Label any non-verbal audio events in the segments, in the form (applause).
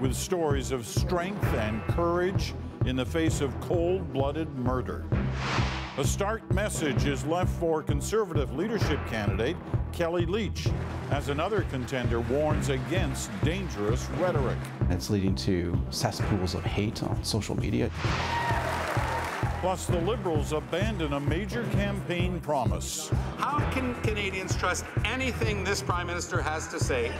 with stories of strength and courage in the face of cold blooded murder. A stark message is left for Conservative leadership candidate Kellie Leitch as another contender warns against dangerous rhetoric. It's leading to cesspools of hate on social media. Plus, the Liberals abandon a major campaign promise. How can Canadians trust anything this Prime Minister has to say?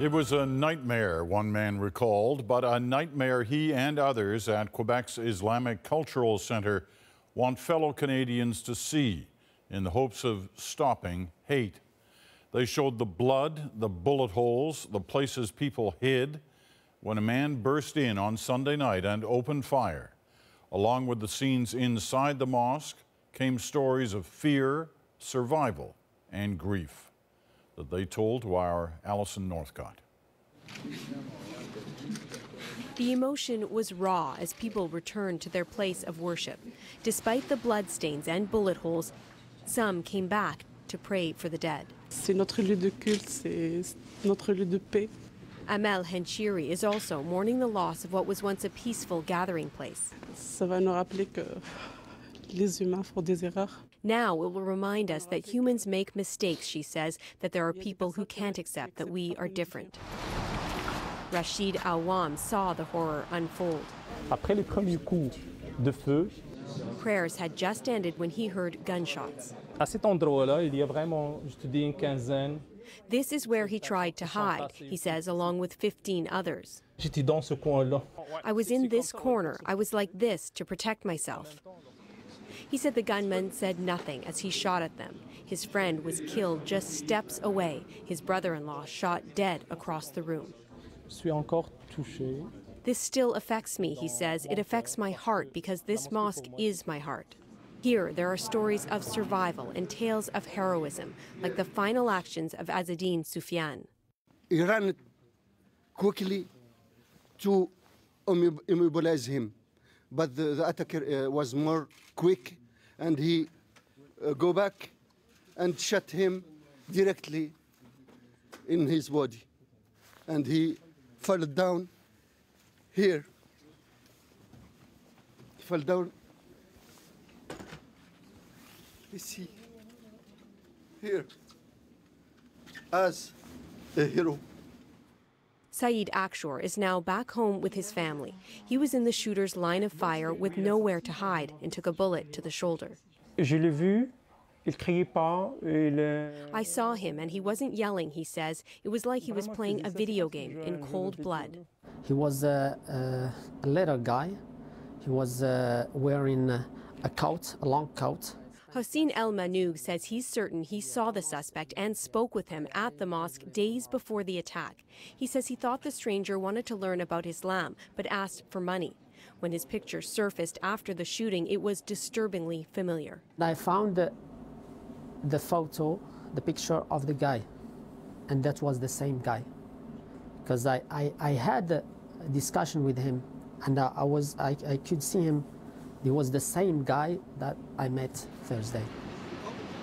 It was a nightmare, one man recalled, but a nightmare he and others at Quebec's Islamic Cultural Centre want fellow Canadians to see in the hopes of stopping hate. They showed the blood, the bullet holes, the places people hid when a man burst in on Sunday night and opened fire. Along with the scenes inside the mosque came stories of fear, survival, and grief that they told to our Alison Northcott. The emotion was raw as people returned to their place of worship. Despite the bloodstains and bullet holes, some came back to pray for the dead. C'est notre lieu de culte, c'est notre lieu de paix. Amel Henchiri is also mourning the loss of what was once a peaceful gathering place. Ça va nous rappeler que les humains font des erreurs. Now it will remind us that humans make mistakes, she says, that there are people who can't accept that we are different. Rashid Awam saw the horror unfold. Après les premiers coups de feu, Prayers had just ended when he heard gunshots. à cet endroit-là, il y a vraiment, je te dis, une quinzaine. This is where he tried to hide, he says, along with 15 others. J'étais dans ce coin-là. I was in this corner. I was like this to protect myself. He said the gunman said nothing as he shot at them. His friend was killed just steps away. His brother in law shot dead across the room. Je suis encore touché. This still affects me, he says. It affects my heart because this mosque is my heart. Here, there are stories of survival and tales of heroism, like the final actions of Azzeddine Soufiane. He ran quickly to immobilize him, but the, the attacker uh, was more quick, and he uh, go back and shot him directly in his body, and he fell down here. He fell down. See here as a hero. Saeed Akjour is now back home with his family. He was in the shooter's line of fire with nowhere to hide and took a bullet to the shoulder. Je l'ai vu, il criait pas, il, I saw him and he wasn't yelling, he says. It was like he was playing a video game in cold blood. He was a, a, a little guy. He was uh, wearing a, a coat, a long coat. Hossein El Manoug says he's certain he saw the suspect and spoke with him at the mosque days before the attack. He says he thought the stranger wanted to learn about Islam but asked for money. When his picture surfaced after the shooting, it was disturbingly familiar. I found the, the photo, the picture of the guy, and that was the same guy. Because I, I, I had a discussion with him, and I, I was I, I could see him. He was the same guy that I met Thursday.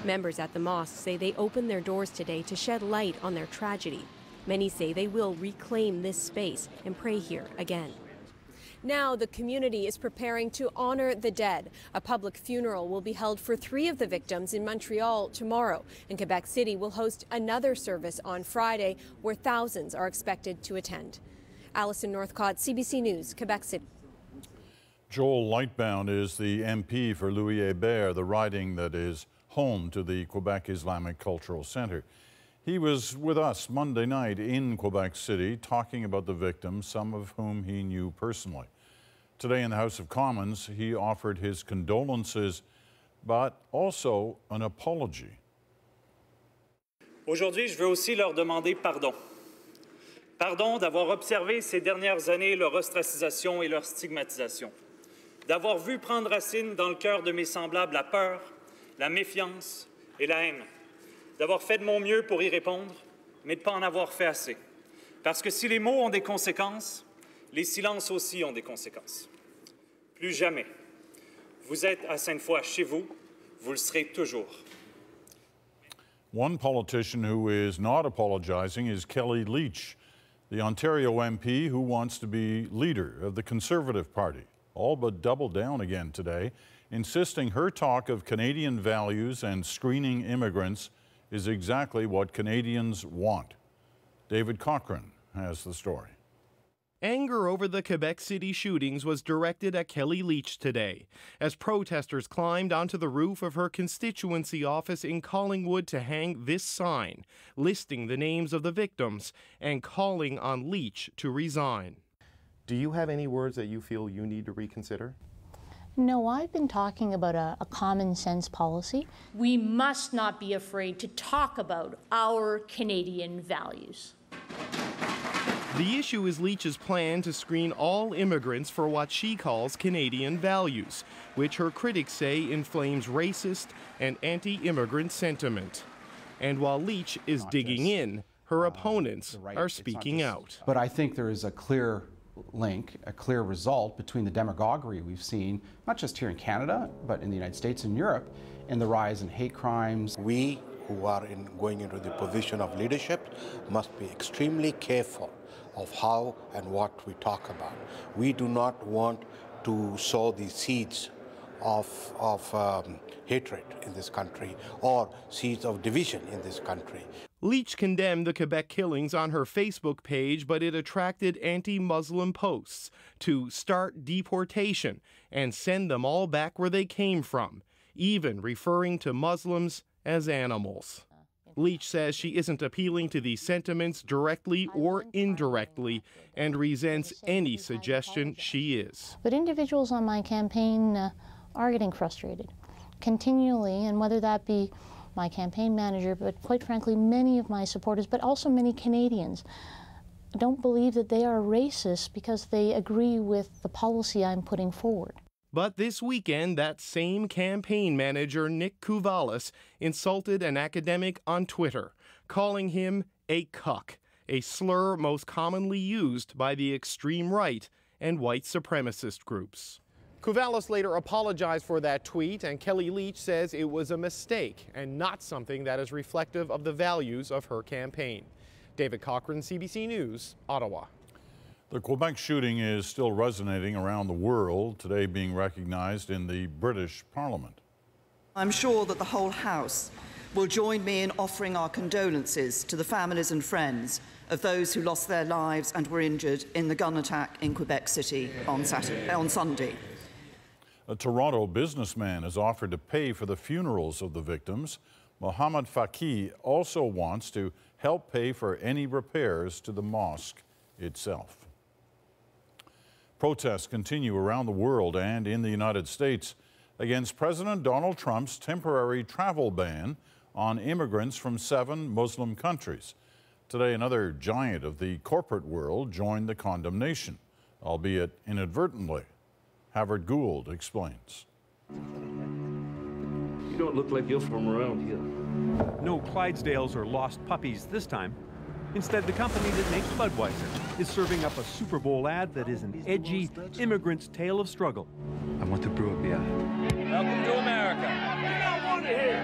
Members at the mosque say they opened their doors today to shed light on their tragedy. Many say they will reclaim this space and pray here again. Now, the community is preparing to honor the dead. A public funeral will be held for three of the victims in Montreal tomorrow, and Quebec City will host another service on Friday where thousands are expected to attend. Alison Northcott, CBC News, Quebec City. Joel Lightbound is the MP for Louis Hébert, the riding that is home to the Quebec Islamic Cultural Centre. He was with us Monday night in Quebec City talking about the victims, some of whom he knew personally. Today in the House of Commons, he offered his condolences, but also an apology. Aujourd'hui, je veux aussi leur demander pardon. Pardon d'avoir observé ces dernières années leur ostracisation et leur stigmatisation, d'avoir vu prendre racine dans le cœur de mes semblables la peur, la méfiance et la haine, d'avoir fait de mon mieux pour y répondre, mais de ne pas en avoir fait assez. Parce que si les mots ont des conséquences, les silences aussi ont des conséquences. Plus jamais. Vous êtes à Sainte-Foy chez vous, vous le serez toujours. One politician who is not apologizing is Kellie Leitch, the Ontario MP who wants to be leader of the Conservative Party, all but doubled down again today, insisting her talk of Canadian values and screening immigrants is exactly what Canadians want. David Cochrane has the story. Anger over the Quebec City shootings was directed at Kellie Leitch today as protesters climbed onto the roof of her constituency office in Collingwood to hang this sign listing the names of the victims and calling on Leitch to resign. Do you have any words that you feel you need to reconsider? No, I've been talking about a, a, common sense policy. We must not be afraid to talk about our Canadian values. The issue is Leitch's plan to screen all immigrants for what she calls Canadian values, which her critics say inflames racist and anti immigrant sentiment. And while Leach is not digging just, in, her uh, opponents right, are speaking just, out. But I think there is a clear link, a clear result between the demagoguery we've seen, not just here in Canada, but in the United States and Europe, and the rise in hate crimes. We who are in going into the position of leadership must be extremely careful of how and what we talk about. We do not want to sow the seeds of, of um, hatred in this country or seeds of division in this country. Leitch condemned the Quebec killings on her Facebook page, but it attracted anti Muslim posts to start deportation and send them all back where they came from, even referring to Muslims as animals. Leitch says she isn't appealing to these sentiments directly or indirectly and resents any suggestion she is. But individuals on my campaign uh, are getting frustrated continually, and whether that be my campaign manager, but quite frankly, many of my supporters, but also many Canadians, don't believe that they are racist because they agree with the policy I'm putting forward. But this weekend, that same campaign manager, Nick Kouvalis, insulted an academic on Twitter, calling him a cuck, a slur most commonly used by the extreme right and white supremacist groups. Kouvalis later apologized for that tweet, and Kellie Leitch says it was a mistake and not something that is reflective of the values of her campaign. David Cochrane, CBC News, Ottawa. The Quebec shooting is still resonating around the world, today being recognized in the British Parliament. I'm sure that the whole House will join me in offering our condolences to the families and friends of those who lost their lives and were injured in the gun attack in Quebec City on, Saturday, on Sunday. A Toronto businessman has offered to pay for the funerals of the victims. Mohammed Fakih also wants to help pay for any repairs to the mosque itself. Protests continue around the world and in the United States against President Donald Trump's temporary travel ban on immigrants from seven Muslim countries. Today, another giant of the corporate world joined the condemnation, albeit inadvertently. Havard Gould explains. You don't look like you're from around here. No Clydesdales or lost puppies this time. Instead, the company that makes Budweiser is serving up a Super Bowl ad that is an edgy immigrant's tale of struggle. I want to brew a beer. Welcome to America. We don't want it here.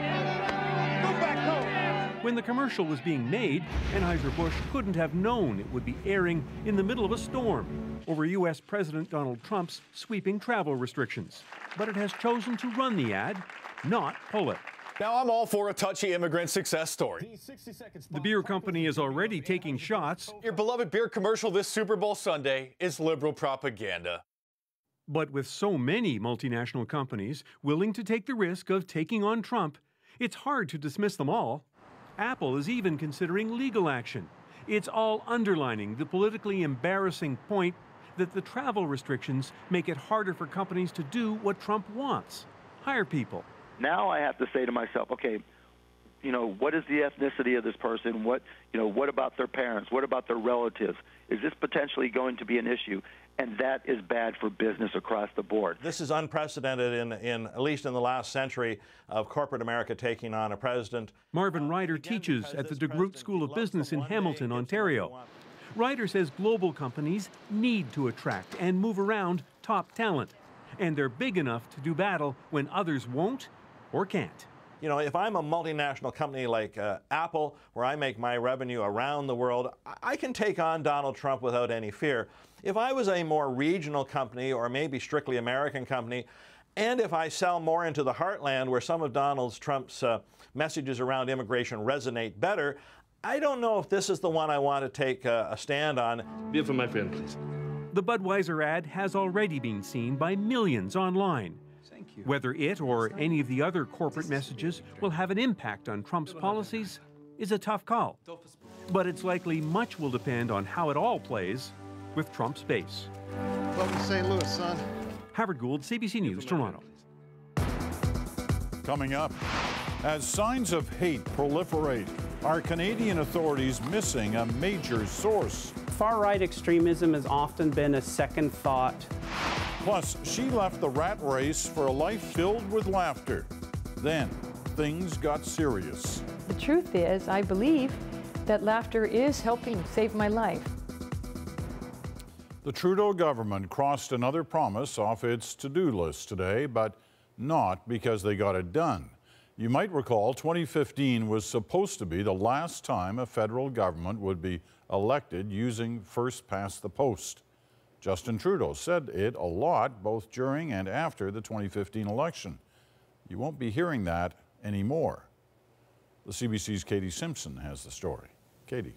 Go back home. When the commercial was being made, Anheuser-Busch couldn't have known it would be airing in the middle of a storm over U.S. President Donald Trump's sweeping travel restrictions. But it has chosen to run the ad, not pull it. Now, I'm all for a touchy immigrant success story. The beer company is already taking shots. Your beloved beer commercial this Super Bowl Sunday is liberal propaganda. But with so many multinational companies willing to take the risk of taking on Trump, it's hard to dismiss them all. Apple is even considering legal action. It's all underlining the politically embarrassing point that the travel restrictions make it harder for companies to do what Trump wants hire people. Now I have to say to myself, okay, you know, what is the ethnicity of this person? What, you know, what about their parents? What about their relatives? Is this potentially going to be an issue? And that is bad for business across the board. This is unprecedented in, in at least in the last century of corporate America taking on a president. Marvin uh, Ryder teaches at the DeGroote School of Business in Hamilton, Ontario. Ryder says global companies need to attract and move around top talent, and they're big enough to do battle when others won't or can't. you know, if I'm a multinational company like uh, Apple, where I make my revenue around the world, I can take on Donald Trump without any fear. If I was a more regional company or maybe strictly American company, and if I sell more into the heartland where some of Donald Trump's uh, messages around immigration resonate better, I don't know if this is the one I want to take uh, a stand on. Be it for my friend, please. The Budweiser ad has already been seen by millions online. Thank you. Whether it or any of the other corporate messages will have an impact on Trump's policies is a tough call. But it's likely much will depend on how it all plays with Trump's base. Welcome to St. Louis, son. Havard Gould, CBC News, Toronto. Coming up, as signs of hate proliferate, are Canadian authorities missing a major source? Far right extremism has often been a second thought. Plus, she left the rat race for a life filled with laughter. Then, things got serious. The truth is, I believe that laughter is helping save my life. The Trudeau government crossed another promise off its to do list today, but not because they got it done. You might recall 2015 was supposed to be the last time a federal government would be elected using first past the post. Justin Trudeau said it a lot both during and after the 2015 election. You won't be hearing that anymore. The CBC's Katie Simpson has the story. Katie.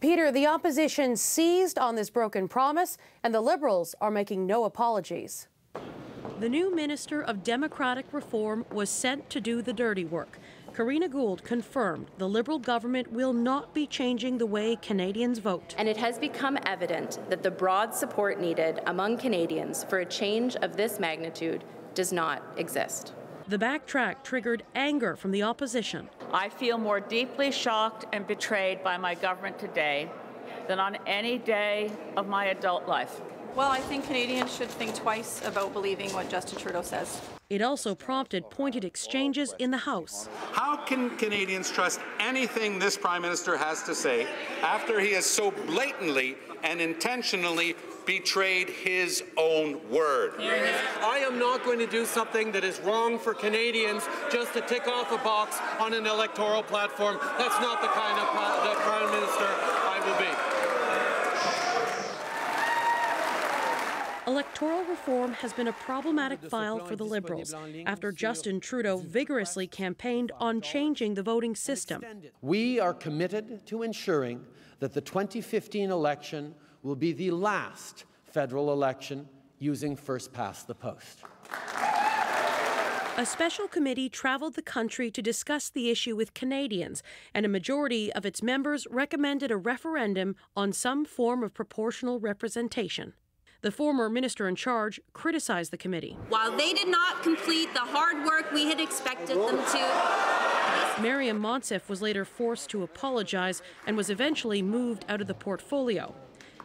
Peter, the opposition seized on this broken promise, and the Liberals are making no apologies. The new Minister of Democratic Reform was sent to do the dirty work. Karina Gould confirmed the Liberal government will not be changing the way Canadians vote. And it has become evident that the broad support needed among Canadians for a change of this magnitude does not exist. The backtrack triggered anger from the opposition. I feel more deeply shocked and betrayed by my government today than on any day of my adult life. Well, I think Canadians should think twice about believing what Justin Trudeau says. It also prompted pointed exchanges in the House. How can Canadians trust anything this Prime Minister has to say after he has so blatantly and intentionally betrayed his own word? I am not going to do something that is wrong for Canadians just to tick off a box on an electoral platform. That's not the kind of the Prime Minister I will be. Electoral reform has been a problematic file for the Liberals after Justin Trudeau vigorously campaigned on changing the voting system. We are committed to ensuring that the 2015 election will be the last federal election using first past the post. A special committee traveled the country to discuss the issue with Canadians, and a majority of its members recommended a referendum on some form of proportional representation. The former minister in charge criticized the committee. While they did not complete the hard work we had expected them to, Maryam Monsef was later forced to apologize and was eventually moved out of the portfolio.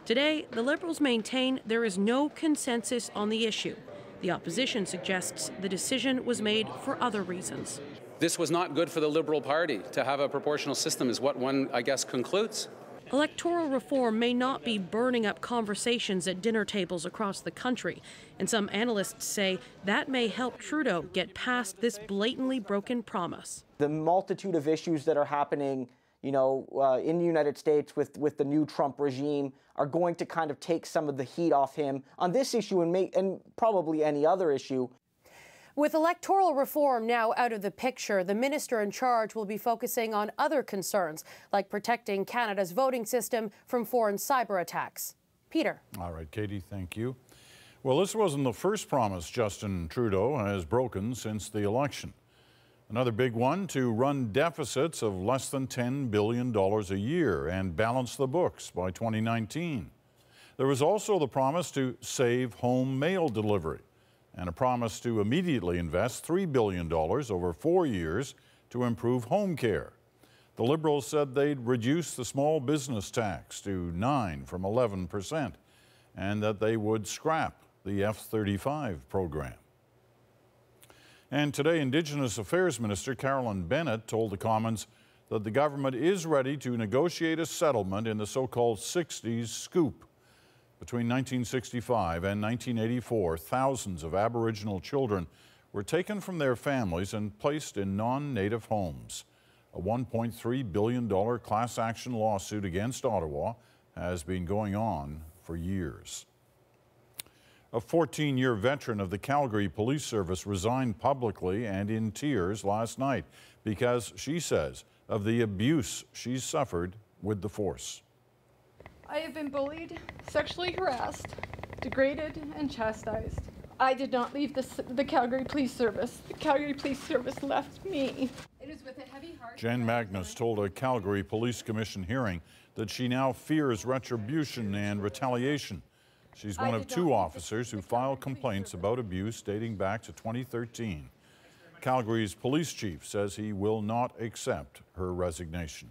Today, the Liberals maintain there is no consensus on the issue. The opposition suggests the decision was made for other reasons. This was not good for the Liberal Party to have a proportional system, is what one, I guess, concludes. Electoral reform may not be burning up conversations at dinner tables across the country, and some analysts say that may help Trudeau get past this blatantly broken promise. The multitude of issues that are happening, you know, uh, in the United States with, with the new Trump regime are going to kind of take some of the heat off him on this issue and, make, and probably any other issue. With electoral reform now out of the picture, the minister in charge will be focusing on other concerns, like protecting Canada's voting system from foreign cyber attacks. Peter. All right, Katie, thank you. Well, this wasn't the first promise Justin Trudeau has broken since the election. Another big one to run deficits of less than $10 billion a year and balance the books by 2019. There was also the promise to save home mail delivery and a promise to immediately invest $3 billion over four years to improve home care. The Liberals said they'd reduce the small business tax to 9 from 11 percent and that they would scrap the F 35 program. And today, Indigenous Affairs Minister Carolyn Bennett told the Commons that the government is ready to negotiate a settlement in the so called 60s scoop. Between 1965 and 1984, thousands of Aboriginal children were taken from their families and placed in non-native homes. A $1.3 billion class action lawsuit against Ottawa has been going on for years. A 14 year veteran of the Calgary Police Service resigned publicly and in tears last night because she says of the abuse she suffered with the force. I have been bullied, sexually harassed, degraded, and chastised. I did not leave the, the Calgary Police Service. The Calgary Police Service left me. It is with a heavy heart. Jen Magnus told a Calgary Police Commission hearing that she now fears retribution and retaliation. She's one of two officers who filed complaints about abuse dating back to 2013. Calgary's police chief says he will not accept her resignation.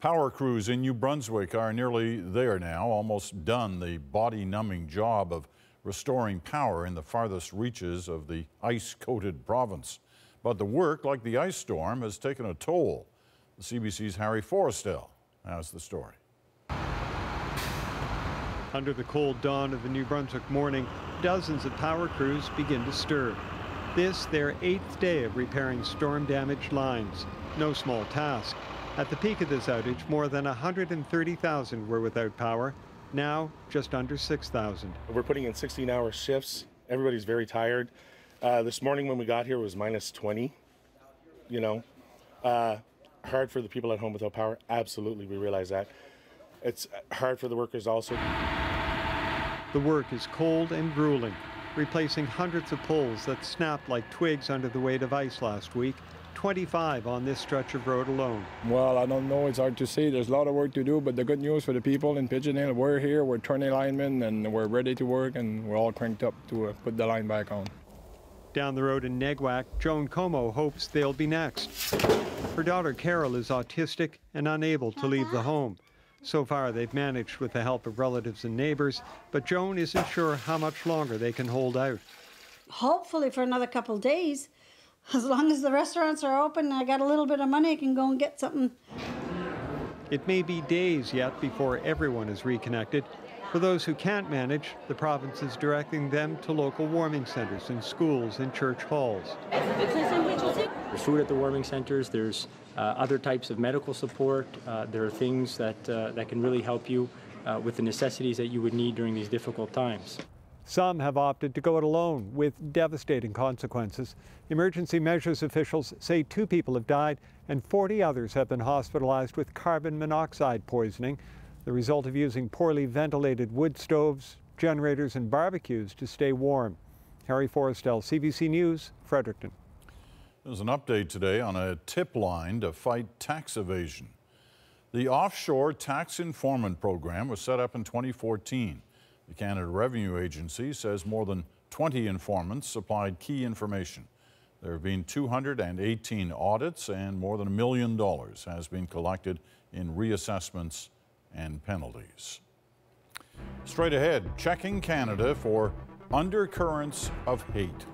Power crews in New Brunswick are nearly there now, almost done the body numbing job of restoring power in the farthest reaches of the ice coated province. But the work, like the ice storm, has taken a toll. The CBC's Harry Forestell has the story. Under the cold dawn of the New Brunswick morning, dozens of power crews begin to stir. This, their eighth day of repairing storm damaged lines. No small task. At the peak of this outage, more than 130,000 were without power. Now, just under 6,000. We're putting in 16 hour shifts. Everybody's very tired. Uh, this morning when we got here it was minus 20. You know, uh, hard for the people at home without power. Absolutely, we realize that. It's hard for the workers also. The work is cold and grueling, replacing hundreds of poles that snapped like twigs under the weight of ice last week. 25 on this stretch of road alone. Well, I don't know. It's hard to say. There's a lot of work to do, but the good news for the people in Pigeon Hill, we're here, we're turning linemen, and we're ready to work, and we're all cranked up to uh, put the line back on. Down the road in Neguac, Joan Como hopes they'll be next. Her daughter Carol is autistic and unable to leave the home. So far, they've managed with the help of relatives and neighbors, but Joan isn't sure how much longer they can hold out. Hopefully, for another couple of days. As long as the restaurants are open, I got a little bit of money, I can go and get something. It may be days yet before everyone is reconnected. For those who can't manage, the province is directing them to local warming centres in schools and church halls. There's food at the warming centres, there's uh, other types of medical support, uh, there are things that, uh, that can really help you uh, with the necessities that you would need during these difficult times. Some have opted to go it alone with devastating consequences. Emergency measures officials say two people have died and 40 others have been hospitalized with carbon monoxide poisoning, the result of using poorly ventilated wood stoves, generators, and barbecues to stay warm. Harry Forestell, CBC News, Fredericton. There's an update today on a tip line to fight tax evasion. The Offshore Tax Informant Program was set up in 2014. The Canada Revenue Agency says more than 20 informants supplied key information. There have been 218 audits and more than a million dollars has been collected in reassessments and penalties. Straight ahead, checking Canada for undercurrents of hate.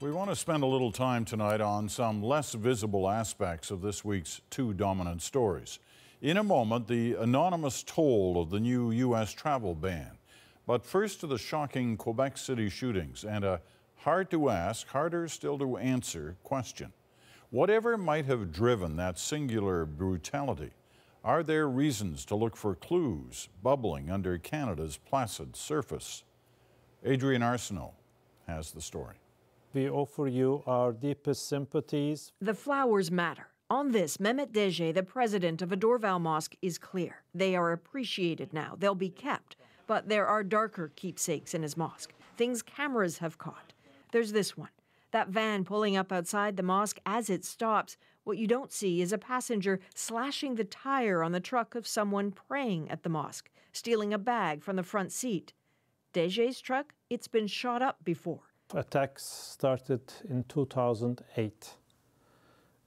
We want to spend a little time tonight on some less visible aspects of this week's two dominant stories. In a moment, the anonymous toll of the new U.S. travel ban. But first to the shocking Quebec City shootings and a hard to ask, harder still to answer question. Whatever might have driven that singular brutality, are there reasons to look for clues bubbling under Canada's placid surface? Adrienne Arsenault has the story. We offer you our deepest sympathies. The flowers matter. On this, Mehmet Deje, the president of a Dorval mosque, is clear. They are appreciated now. They'll be kept. But there are darker keepsakes in his mosque, things cameras have caught. There's this one that van pulling up outside the mosque as it stops. What you don't see is a passenger slashing the tire on the truck of someone praying at the mosque, stealing a bag from the front seat. Deje's truck, it's been shot up before. Attacks started in 2008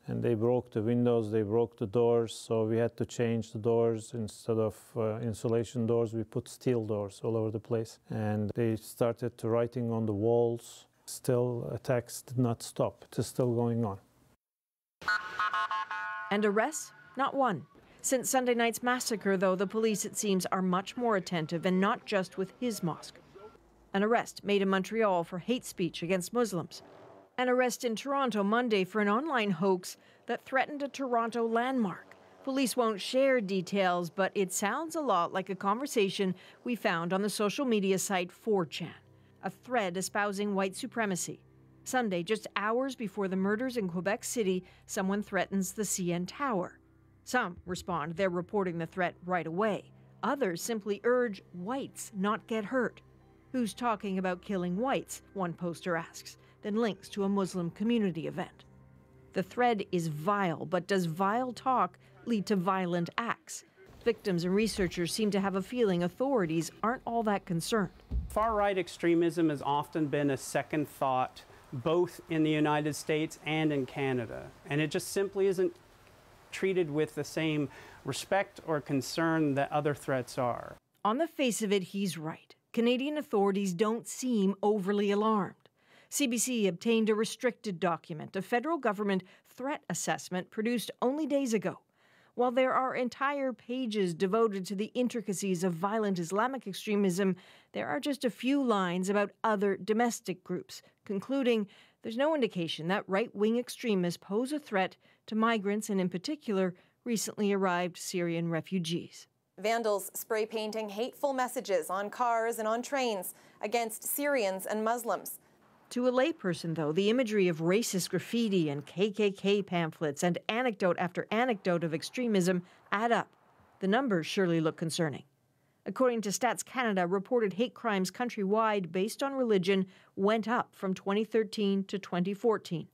and they broke the windows, they broke the doors, so we had to change the doors. Instead of uh, insulation doors, we put steel doors all over the place. And they started writing on the walls. Still, attacks did not stop. It is still going on. And arrests? Not one. Since Sunday night's massacre, though, the police, it seems, are much more attentive and not just with his mosque. An arrest made in Montreal for hate speech against Muslims an arrest in Toronto Monday for an online hoax that threatened a Toronto landmark. Police won't share details, but it sounds a lot like a conversation we found on the social media site 4chan, a thread espousing white supremacy. Sunday, just hours before the murders in Quebec City, someone threatens the CN Tower. Some respond they're reporting the threat right away. Others simply urge whites not get hurt. Who's talking about killing whites? One poster asks then links to a Muslim community event. The thread is vile, but does vile talk lead to violent acts? Victims and researchers seem to have a feeling authorities aren't all that concerned. Far right extremism has often been a second thought, both in the United States and in Canada. And it just simply isn't treated with the same respect or concern that other threats are. On the face of it, he's right. Canadian authorities don't seem overly alarmed. CBC obtained a restricted document, a federal government threat assessment produced only days ago. While there are entire pages devoted to the intricacies of violent Islamic extremism, there are just a few lines about other domestic groups, concluding there's no indication that right wing extremists pose a threat to migrants and, in particular, recently arrived Syrian refugees. Vandals spray painting hateful messages on cars and on trains against Syrians and Muslims. To a layperson, though, the imagery of racist graffiti and KKK pamphlets and anecdote after anecdote of extremism add up. The numbers surely look concerning. According to Stats Canada, reported hate crimes countrywide based on religion went up from 2013 to 2014.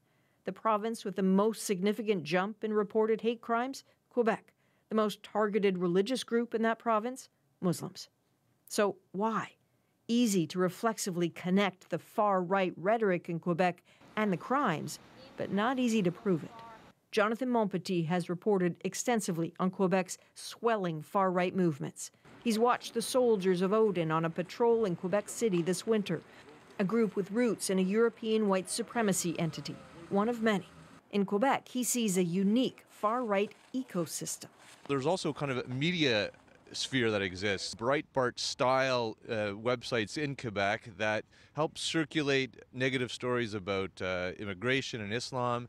The province with the most significant jump in reported hate crimes, Quebec. The most targeted religious group in that province, Muslims. So, why? easy to reflexively connect the far right rhetoric in Quebec and the crimes, but not easy to prove it. Jonathan Montpetit has reported extensively on Quebec's swelling far right movements. He's watched the soldiers of Odin on a patrol in Quebec City this winter, a group with roots in a European white supremacy entity, one of many. In Quebec, he sees a unique far right ecosystem. There's also kind of a media sphere that exists. Breitbart style uh, websites in Quebec that help circulate negative stories about uh, immigration and Islam.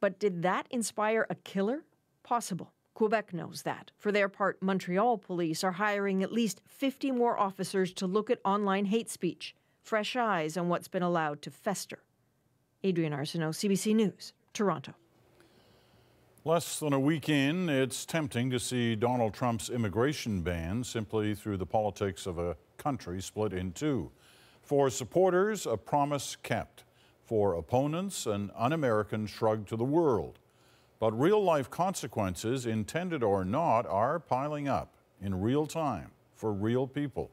But did that inspire a killer? Possible. Quebec knows that. For their part, Montreal police are hiring at least 50 more officers to look at online hate speech. Fresh eyes on what's been allowed to fester. Adrienne Arsenault, CBC News, Toronto. Less than a week in, it's tempting to see Donald Trump's immigration ban simply through the politics of a country split in two. For supporters, a promise kept. For opponents, an un American shrug to the world. But real life consequences, intended or not, are piling up in real time for real people.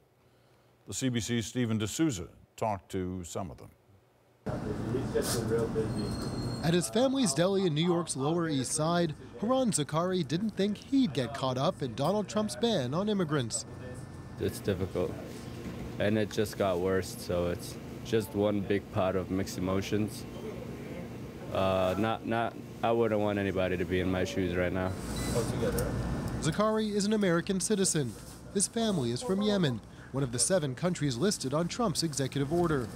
The CBC's Steven D'Souza talked to some of them. At his family's deli in New York's Lower East Side, Haran Zakari didn't think he'd get caught up in Donald Trump's ban on immigrants. It's difficult, and it just got worse, so it's just one big pot of mixed emotions. Uh, not, not, I wouldn't want anybody to be in my shoes right now. Zakari is an American citizen. His family is from Yemen, one of the seven countries listed on Trump's executive order.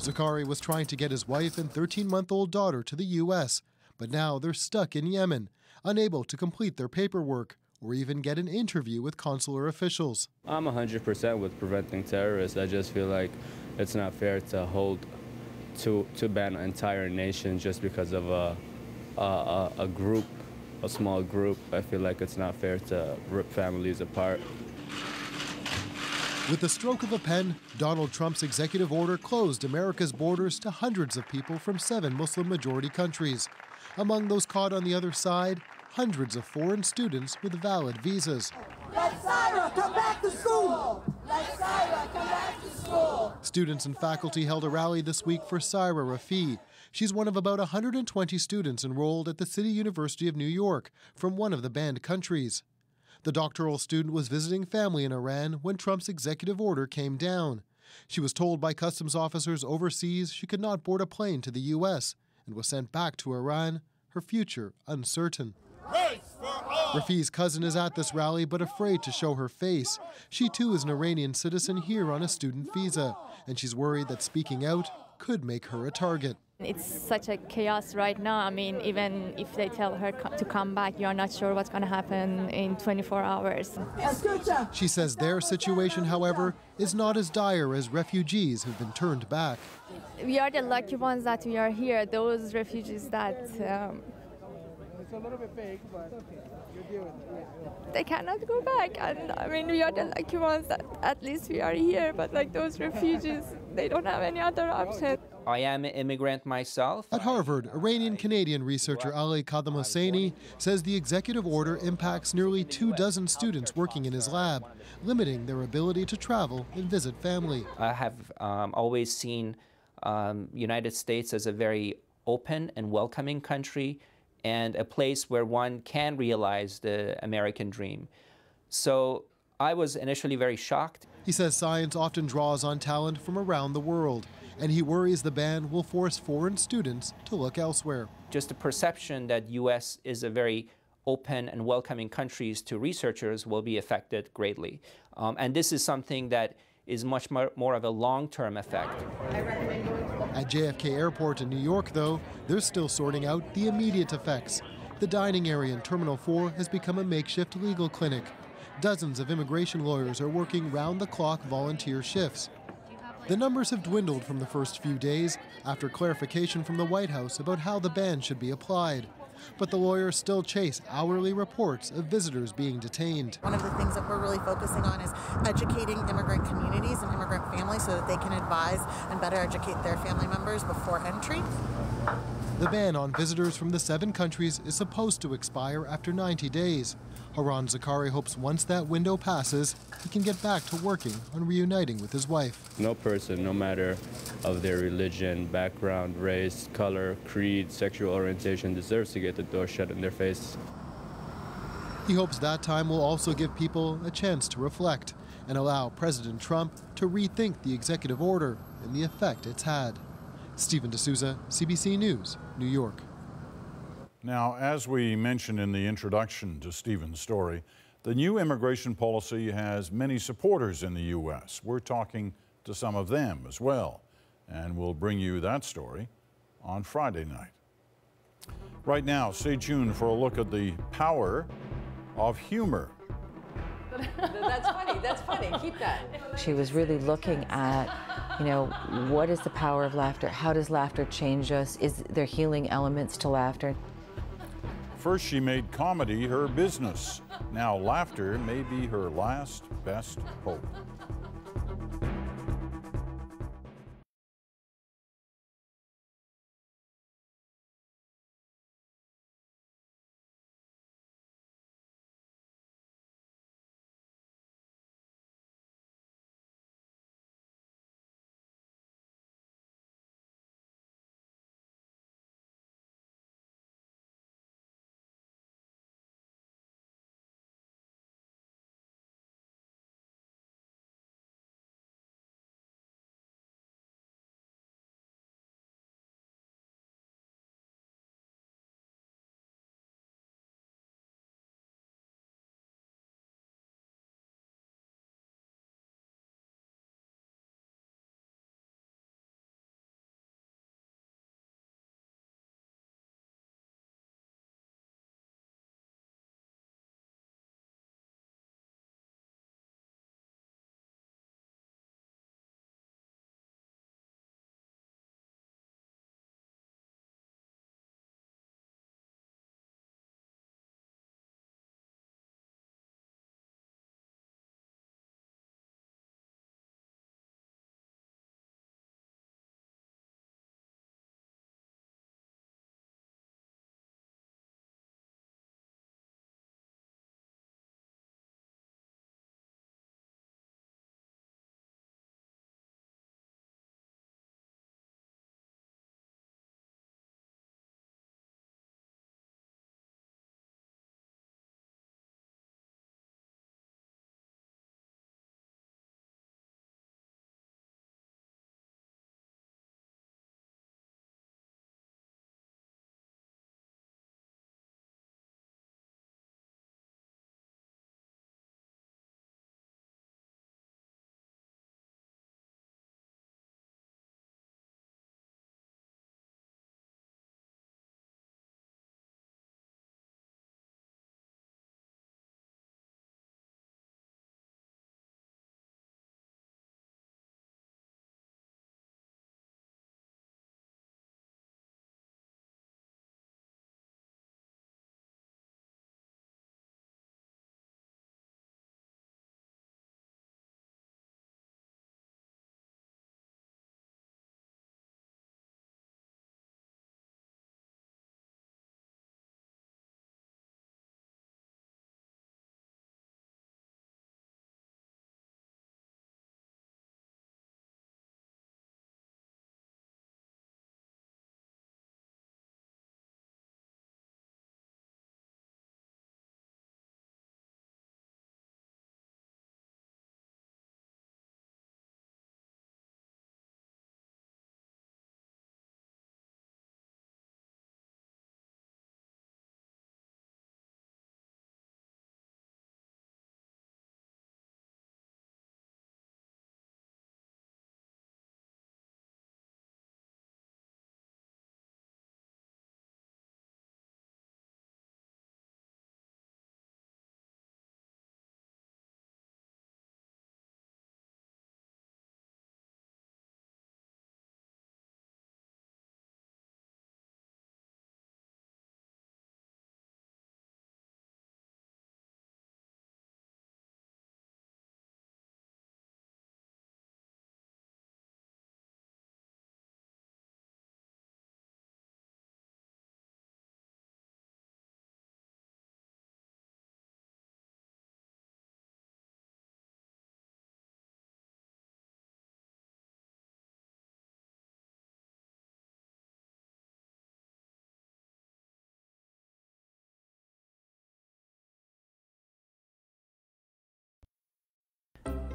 Zakari was trying to get his wife and 13 month old daughter to the U.S., but now they're stuck in Yemen, unable to complete their paperwork or even get an interview with consular officials. I'm 100% with preventing terrorists. I just feel like it's not fair to hold, to, to ban an entire nation just because of a, a, a group, a small group. I feel like it's not fair to rip families apart. With the stroke of a pen, Donald Trump's executive order closed America's borders to hundreds of people from seven Muslim majority countries. Among those caught on the other side, hundreds of foreign students with valid visas. Let Saira come back to school! Let Saira come back to school! Students and faculty held a rally this week for Saira Rafiee. She's one of about 120 students enrolled at the City University of New York from one of the banned countries. The doctoral student was visiting family in Iran when Trump's executive order came down. She was told by customs officers overseas she could not board a plane to the U.S. and was sent back to Iran, her future uncertain. Rafiee's cousin is at this rally but afraid to show her face. She too is an Iranian citizen here on a student visa, and she's worried that speaking out could make her a target. It's such a chaos right now. I mean, even if they tell her to come back, you're not sure what's going to happen in 24 hours. She says their situation, however, is not as dire as refugees who've been turned back. We are the lucky ones that we are here. Those refugees that. Um, it's a little bit vague, but you deal with it. They cannot go back, and I mean, we are the lucky ones that at least we are here. But like those refugees, they don't have any other option. I am an immigrant myself. At Harvard, Iranian Canadian researcher Ali Hosseini says the executive order impacts nearly two dozen students working in his lab, limiting their ability to travel and visit family. I have um, always seen um, United States as a very open and welcoming country and a place where one can realize the American dream. So I was initially very shocked. He says science often draws on talent from around the world, and he worries the ban will force foreign students to look elsewhere. Just the perception that U.S. is a very open and welcoming country to researchers will be affected greatly. Um, and this is something that is much more, more of a long-term effect. At JFK Airport in New York, though, they're still sorting out the immediate effects. The dining area in Terminal 4 has become a makeshift legal clinic. Dozens of immigration lawyers are working round-the-clock volunteer shifts. The numbers have dwindled from the first few days after clarification from the White House about how the ban should be applied. But the lawyers still chase hourly reports of visitors being detained. One of the things that we're really focusing on is educating immigrant communities and immigrant families so that they can advise and better educate their family members before entry. The ban on visitors from the seven countries is supposed to expire after 90 days. Haran Zakari hopes once that window passes, he can get back to working on reuniting with his wife. No person, no matter of their religion, background, race, color, creed, sexual orientation, deserves to get the door shut in their face. He hopes that time will also give people a chance to reflect and allow President Trump to rethink the executive order and the effect it's had. Steven D'Souza, CBC News, New York. Now, as we mentioned in the introduction to Steven's story, the new immigration policy has many supporters in the U.S. We're talking to some of them as well, and we'll bring you that story on Friday night. Right now, stay tuned for a look at the power of humor. That's funny. That's funny. Keep that. She was really looking at, you know, what is the power of laughter? How does laughter change us? Is there healing elements to laughter? First, she made comedy her business. Now, laughter may be her last best hope.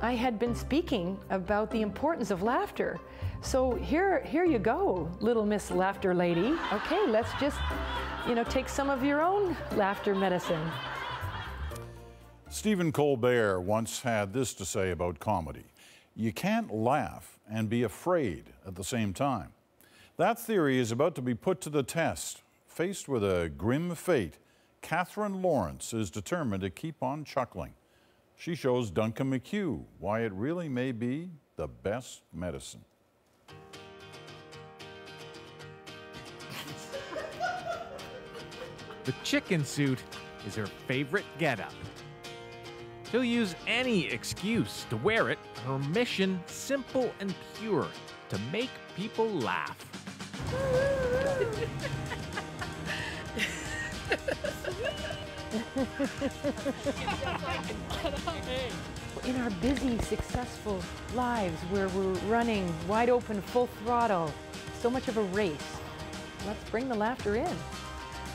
I had been speaking about the importance of laughter. So here, here you go, little Miss Laughter Lady. Okay, let's just, you know, take some of your own laughter medicine. Stephen Colbert once had this to say about comedy You can't laugh and be afraid at the same time. That theory is about to be put to the test. Faced with a grim fate, Catherine Lawrence is determined to keep on chuckling. She shows Duncan McHugh why it really may be the best medicine. The chicken suit is her favorite getup. She'll use any excuse to wear it, her mission simple and pure to make people laugh. (laughs) (laughs) In our busy, successful lives where we're running wide open, full throttle, so much of a race, let's bring the laughter in.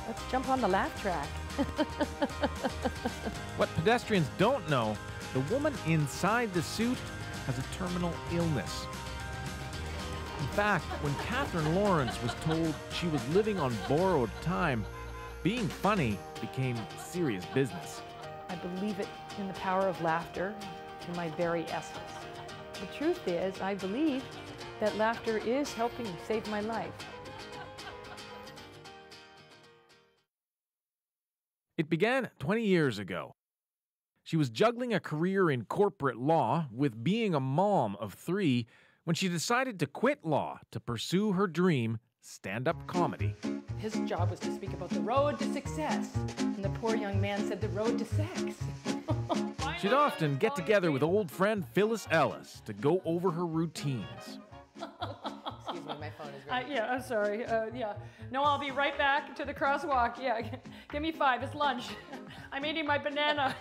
Let's jump on the laugh track. (laughs) What pedestrians don't know, the woman inside the suit has a terminal illness. In fact, when Catherine Lawrence was told she was living on borrowed time, being funny became serious business. I believe it in the power of laughter to my very essence. The truth is, I believe that laughter is helping save my life. It began 20 years ago. She was juggling a career in corporate law with being a mom of three when she decided to quit law to pursue her dream stand up comedy. His job was to speak about the road to success, and the poor young man said the road to sex. (laughs) She'd often get together with old friend Phyllis Ellis to go over her routines. Excuse me, my phone is Uh, yeah, I'm sorry. Uh, yeah. No, I'll be right back to the crosswalk. Yeah, (laughs) give me five. It's lunch. (laughs) I'm eating my banana.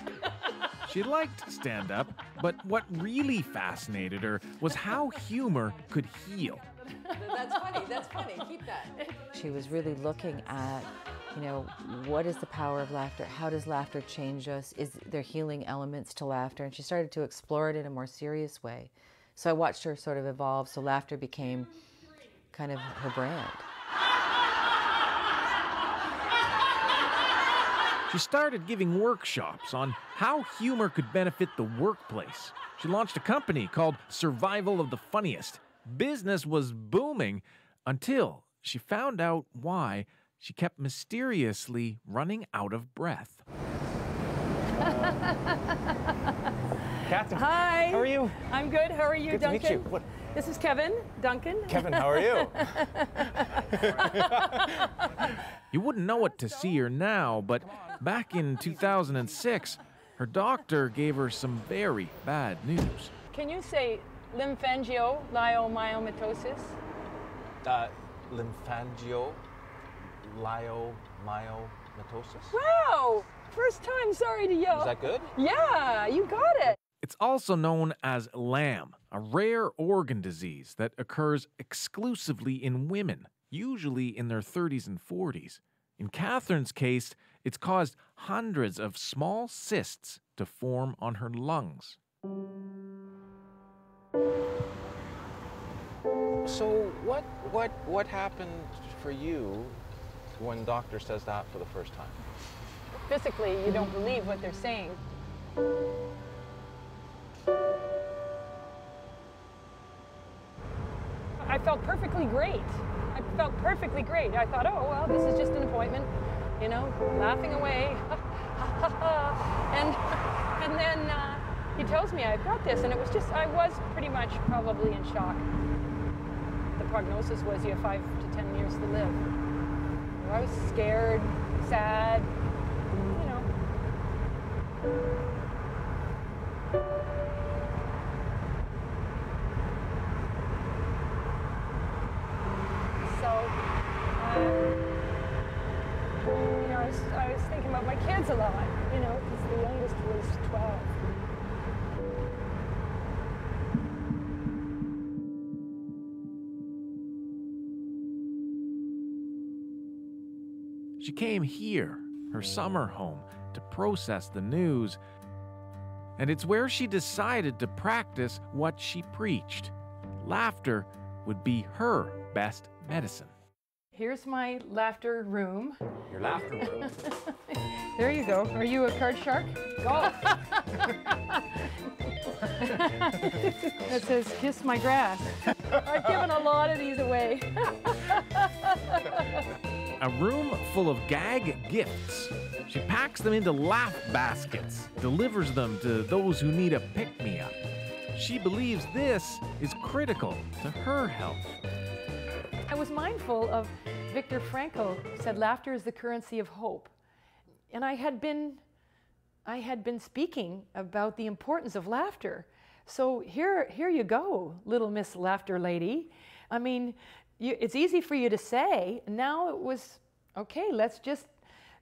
She liked stand up, but what really fascinated her was how humor could heal. (laughs) That's funny. That's funny. Keep that. She was really looking at, you know, what is the power of laughter? How does laughter change us? Is there healing elements to laughter? And she started to explore it in a more serious way. So I watched her sort of evolve. So laughter became kind of her brand. She started giving workshops on how humor could benefit the workplace. She launched a company called Survival of the Funniest. Business was booming until she found out why she kept mysteriously running out of breath. (laughs) Catherine. Hi. How are you? I'm good. How are you, Good to meet Duncan? you. What- This is Kevin. Duncan. Kevin, how are you? (laughs) (laughs) You wouldn't know it to see her now, but back in 2006, her doctor gave her some very bad news. Can you say lymphangio leiomyomatosis? Uh, lymphangio, leiomyomatosis. Wow! First time. Sorry to yell. Is that good? Yeah, you got it. It's also known as LAM, a rare organ disease that occurs exclusively in women, usually in their 30s and 40s. In Catherine's case, it's caused hundreds of small cysts to form on her lungs. So what what what happened for you when doctor says that for the first time? Physically, you don't believe what they're saying. I felt perfectly great. I felt perfectly great. I thought, oh, well, this is just an appointment, you know, laughing away. (laughs) and, and then uh, he tells me I've got this, and it was just, I was pretty much probably in shock. The prognosis was you have five to 10 years to live. I was scared, sad, you know. So, um, you know, I was, I was thinking about my kids a lot, She came here, her summer home, to process the news. and it's where she decided to practice what she preached. Laughter would be her best medicine. Here's my laughter room. Your laughter room. (laughs) There you go. Are you a card shark? Go. (laughs) that says kiss my grass. (laughs) I've given a lot of these away. A room full of gag gifts. She packs them into laugh baskets, delivers them to those who need a pick me up. She believes this is critical to her health. I was mindful of Viktor Frankl said laughter is the currency of hope. And I had been I had been speaking about the importance of laughter. So here here you go, little Miss Laughter Lady. I mean, you, it's easy for you to say. Now it was okay, let's just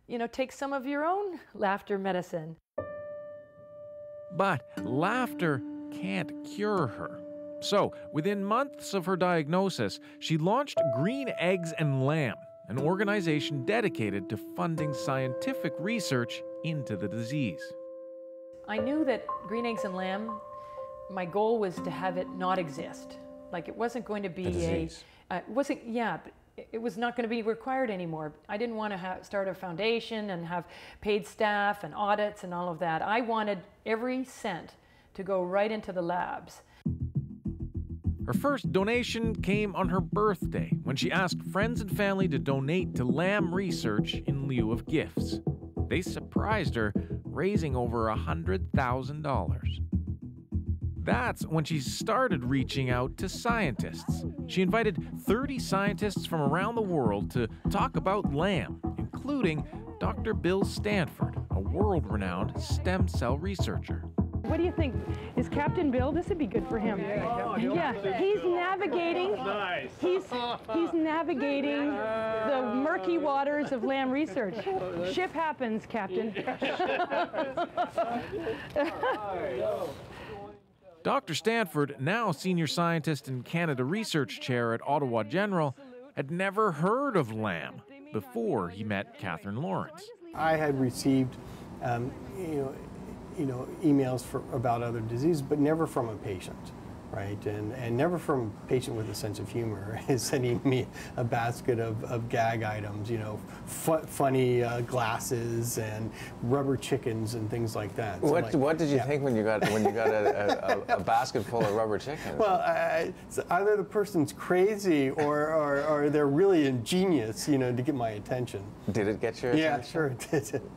you know, take some of your own laughter medicine. But laughter can't cure her. So, within months of her diagnosis, she launched Green Eggs and Lamb, an organization dedicated to funding scientific research into the disease. I knew that green eggs and lamb, my goal was to have it not exist. Like it wasn't going to be a, disease. Uh, it wasn't, yeah, it- was not going to be required anymore. I didn't want to start a foundation and have paid staff and audits and all of that. I wanted every cent to go right into the labs. Her first donation came on her birthday when she asked friends and family to donate to LAM Research in lieu of gifts. They surprised her, raising over a $100,000. That's when she started reaching out to scientists. She invited 30 scientists from around the world to talk about LAM, including Dr. Bill Stanford, a world renowned stem cell researcher. What do you think? Is Captain Bill? This would be good for him. Yeah, he's navigating. Nice. He's he's navigating the murky waters of LAM research. Ship happens, Captain. (laughs) (laughs) Dr. Stanford, now senior scientist and Canada Research Chair at Ottawa General, had never heard of LAM before he met Catherine Lawrence. I had received, um, you know, you know, emails for, about other diseases, but never from a patient, right? And, and never from a patient with a sense of humor, (laughs) is sending me a basket of, of gag items, you know, fu- funny uh, glasses and rubber chickens and things like that. So What, like- what did you yeah. think when you got when you got a, a, a basket full of rubber chickens? Well, I, either the person's crazy or, or, or they're really ingenious, you know, to get my attention. Did it get your attention? Yeah, sure it did. (laughs)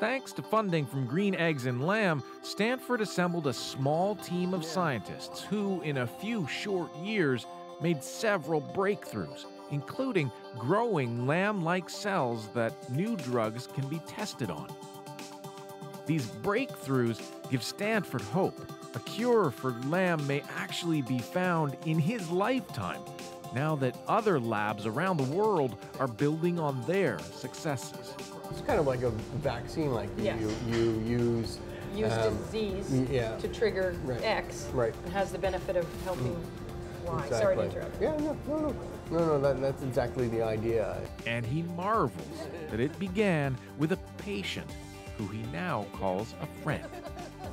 Thanks to funding from Green Eggs and Lamb, Stanford assembled a small team of scientists who, in a few short years, made several breakthroughs, including growing LAM like cells that new drugs can be tested on. These breakthroughs give Stanford hope. A cure for LAM may actually be found in his lifetime, now that other labs around the world are building on their successes. It's kind of like a vaccine, like you, Yes. you, you use. Use um, disease yeah. to trigger Right. X. Right. And has the benefit of helping Y. Exactly. Sorry to interrupt. Yeah, no, no, no. No, no, that, that's exactly the idea. And he marvels that it began with a patient who he now calls a friend.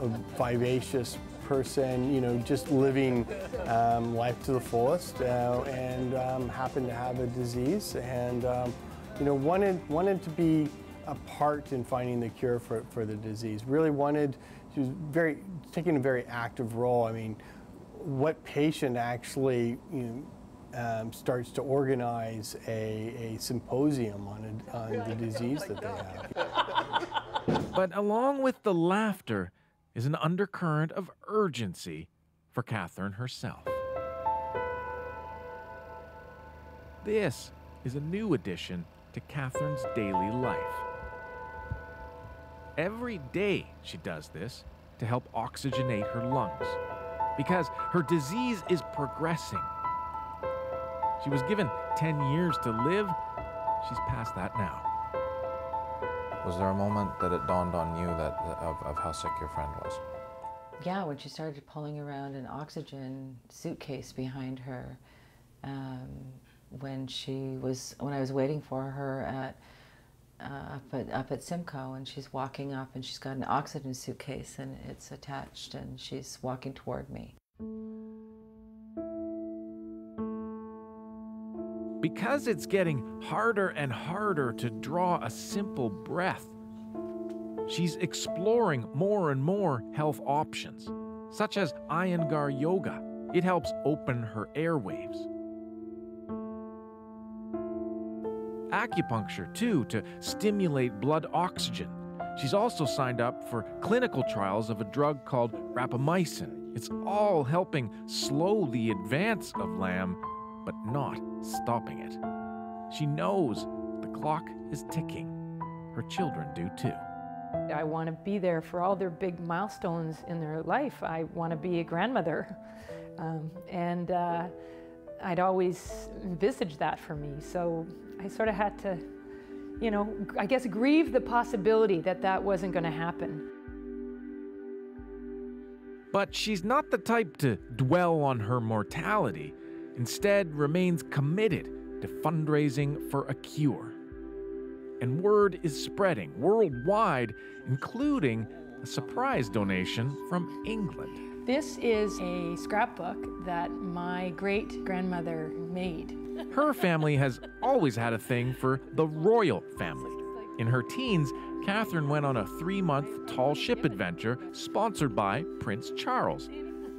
A vivacious person, you know, just living um, life to the fullest, uh, and um, happened to have a disease, and um, you know, wanted wanted to be a part in finding the cure for, for the disease. Really wanted, she was very taking a very active role. I mean, what patient actually, you know, um, starts to organize a, a symposium on, a, on the (laughs) disease that they have. But along with the laughter is an undercurrent of urgency for Catherine herself. This is a new addition to Catherine's daily life. Every day she does this to help oxygenate her lungs because her disease is progressing. She was given 10 years to live. She's past that now. Was there a moment that it dawned on you that of, of how sick your friend was? Yeah, when she started pulling around an oxygen suitcase behind her, um, when she was when I was waiting for her at uh, up at up at Simcoe, and she's walking up, and she's got an oxygen suitcase, and it's attached, and she's walking toward me. Because it's getting harder and harder to draw a simple breath, she's exploring more and more health options, such as Iyengar Yoga. It helps open her airwaves. Acupuncture, too, to stimulate blood oxygen. She's also signed up for clinical trials of a drug called rapamycin. It's all helping slow the advance of LAM but not stopping it. She knows the clock is ticking. Her children do too. I want to be there for all their big milestones in their life. I want to be a grandmother. Um, and uh, I'd always envisaged that for me. So I sort of had to, you know, I guess grieve the possibility that that wasn't going to happen. But she's not the type to dwell on her mortality instead remains committed to fundraising for a cure. And word is spreading worldwide, including a surprise donation from England. This is a scrapbook that my great grandmother made. Her family has always had a thing for the royal family. In her teens, Catherine went on a three month tall ship adventure sponsored by Prince Charles.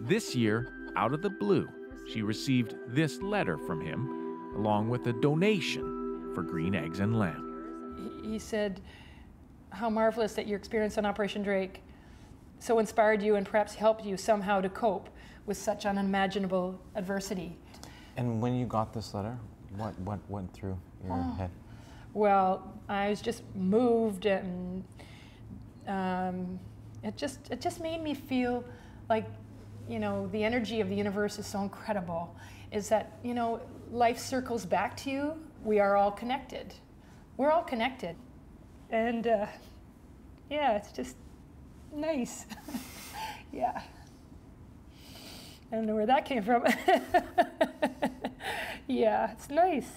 This year, out of the blue, she received this letter from him, along with a donation for green eggs and lamb. He said, How marvelous that your experience on Operation Drake so inspired you and perhaps helped you somehow to cope with such unimaginable adversity. And when you got this letter, what, what went through your Oh. head? Well, I was just moved and um, it just it just made me feel like you know the energy of the universe is so incredible is that you know life circles back to you we are all connected we're all connected and uh, yeah it's just nice (laughs) yeah I don't know where that came from (laughs) yeah it's nice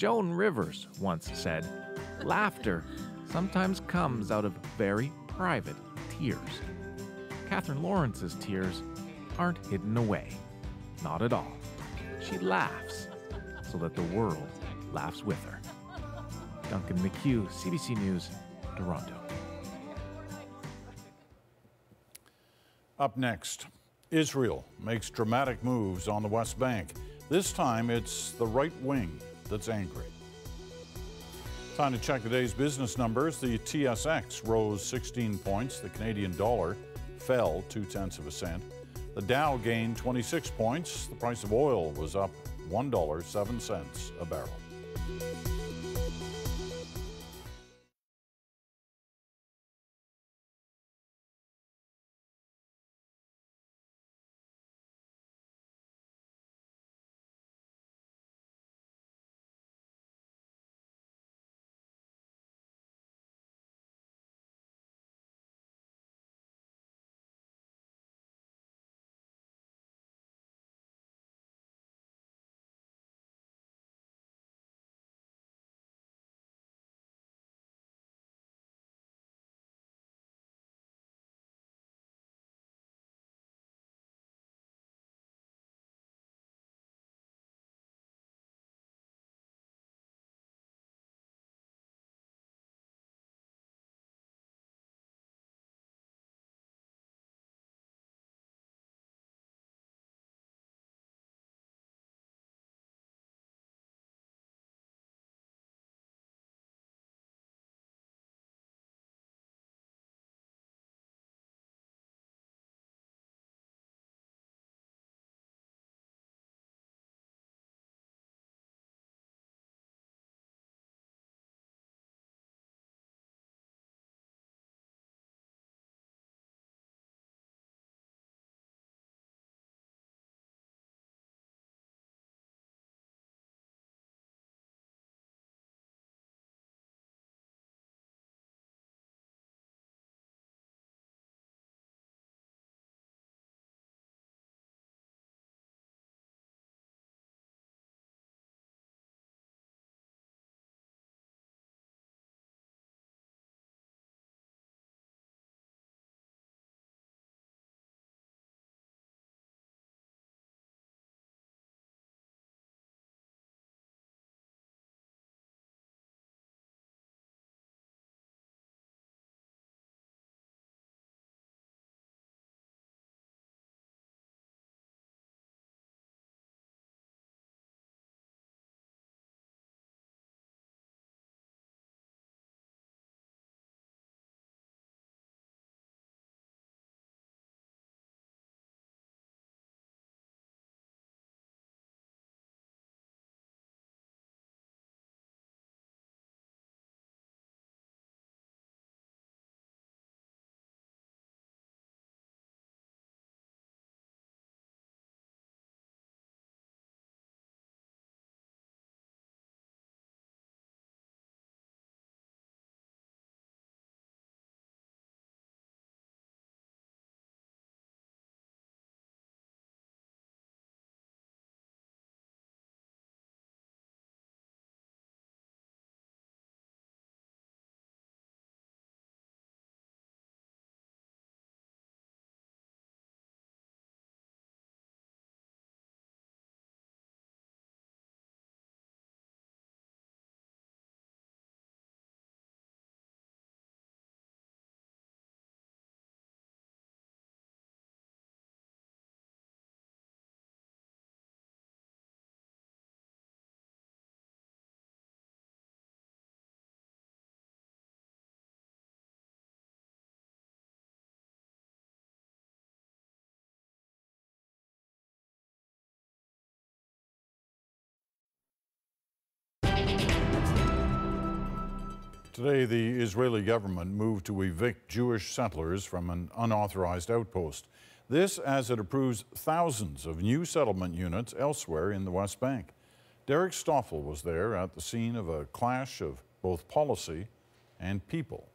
Joan Rivers once said, Laughter sometimes comes out of very private tears. Catherine Lawrence's tears aren't hidden away. Not at all. She laughs so that the world laughs with her. Duncan McHugh, CBC News, Toronto. Up next, Israel makes dramatic moves on the West Bank. This time it's the right wing that's angry. Time to check today's business numbers. The TSX rose 16 points. The Canadian dollar fell two tenths of a cent. The Dow gained 26 points. The price of oil was up $1.07 a barrel. Today, the Israeli government moved to evict Jewish settlers from an unauthorized outpost. This as it approves thousands of new settlement units elsewhere in the West Bank. Derek Stoffel was there at the scene of a clash of both policy and people.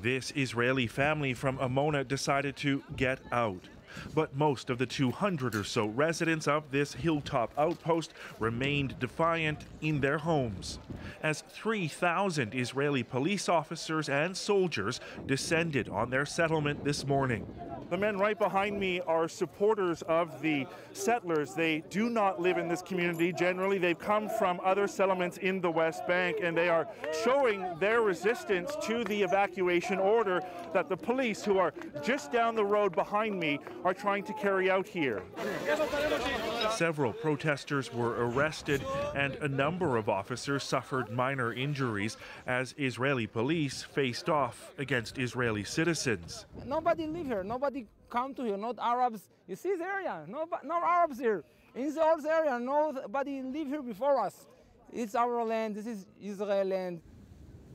This Israeli family from Amona decided to get out. But most of the 200 or so residents of this hilltop outpost remained defiant in their homes. As 3,000 Israeli police officers and soldiers descended on their settlement this morning. The men right behind me are supporters of the settlers. They do not live in this community generally. They've come from other settlements in the West Bank and they are showing their resistance to the evacuation order that the police, who are just down the road behind me, are trying to carry out here. Several protesters were arrested and a number of officers suffered minor injuries as Israeli police faced off against Israeli citizens. Nobody live here. Nobody come to here. Not Arabs. You see this area? No, no Arabs here. In this whole area, nobody live here before us. It's our land. This is Israel land.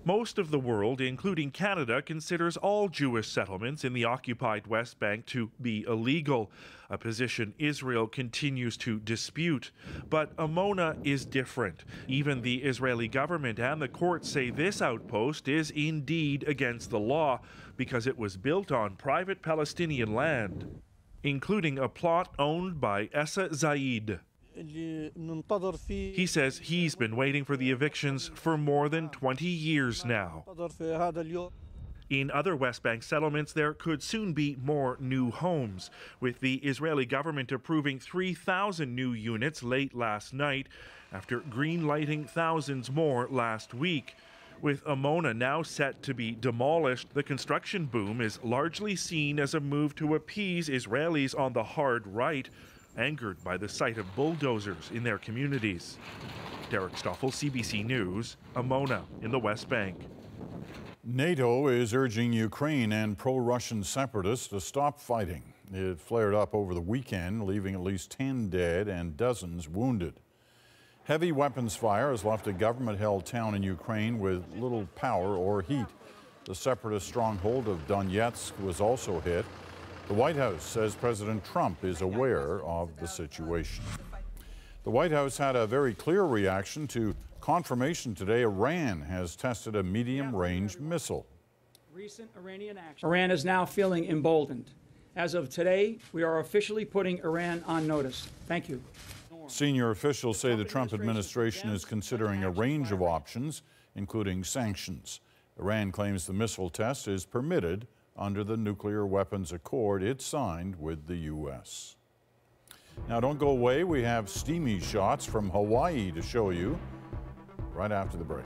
Most of the world, including Canada, considers all Jewish settlements in the occupied West Bank to be illegal, a position Israel continues to dispute. But Amona is different. Even the Israeli government and the courts say this outpost is indeed against the law because it was built on private Palestinian land, including a plot owned by Essa Zaid. He says he's been waiting for the evictions for more than 20 years now. In other West Bank settlements, there could soon be more new homes, with the Israeli government approving 3,000 new units late last night after green lighting thousands more last week. With Amona now set to be demolished, the construction boom is largely seen as a move to appease Israelis on the hard right angered by the sight of bulldozers in their communities. Derek Stoffel, CBC News, Amona in the West Bank. NATO is urging Ukraine and pro Russian separatists to stop fighting. It flared up over the weekend, leaving at least 10 dead and dozens wounded. Heavy weapons fire has left a government held town in Ukraine with little power or heat. The separatist stronghold of Donetsk was also hit. The White House says President Trump is aware of the situation. The White House had a very clear reaction to confirmation today Iran has tested a medium range missile. Recent Iranian action. Iran is now feeling emboldened. As of today, we are officially putting Iran on notice. Thank you. Senior officials say the Trump administration is considering a range of options, including sanctions. Iran claims the missile test is permitted under the Nuclear Weapons Accord it signed with the U.S. Now, don't go away. We have steamy shots from Hawaii to show you right after the break.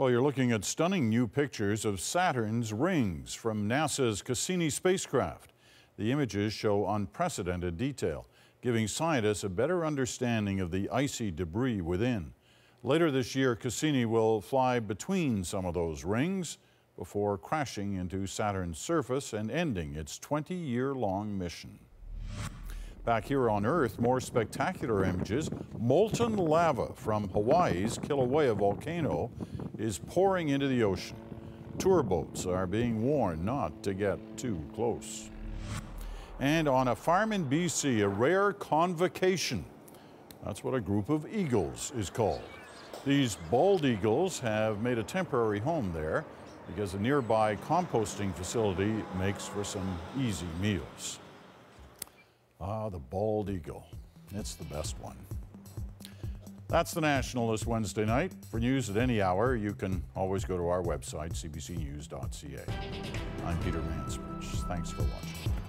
Well, you're looking at stunning new pictures of Saturn's rings from NASA's Cassini spacecraft. The images show unprecedented detail, giving scientists a better understanding of the icy debris within. Later this year, Cassini will fly between some of those rings before crashing into Saturn's surface and ending its 20 year long mission. Back here on Earth, more spectacular images. Molten lava from Hawaii's Kilauea volcano is pouring into the ocean. Tour boats are being warned not to get too close. And on a farm in BC, a rare convocation. That's what a group of eagles is called. These bald eagles have made a temporary home there because a nearby composting facility makes for some easy meals. Ah, the bald eagle. It's the best one. That's the National this Wednesday night. For news at any hour, you can always go to our website, cbcnews.ca. I'm Peter Mansbridge. Thanks for watching.